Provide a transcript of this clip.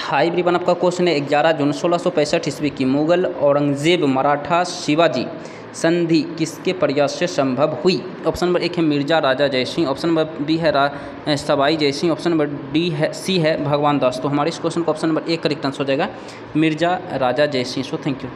High ब्री आपका question है, ग्यारह जून सोलह सौ पैंसठ ईस्वी की। मुगल औरंगज़ेब, मराठा, शिवाजी, संधि किसके प्रयास से संभव हुई? ऑप्शन नंबर एक है Mirza Raja Jaisingh. Option number B है Sawai Jaisingh. Option number D है सी है भगवान दास। तो हमारे इस क्वेश्चन का ऑप्शन नंबर एक करेक्ट आंसर हो जाएगा। Mirza Raja Jaisingh. So thank you